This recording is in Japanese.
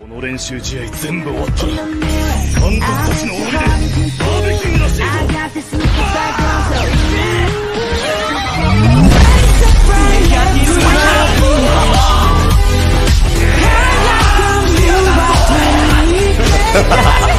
この練習試合全部終わったら監督たちのおかげでバーベキューらしいぞハハハハ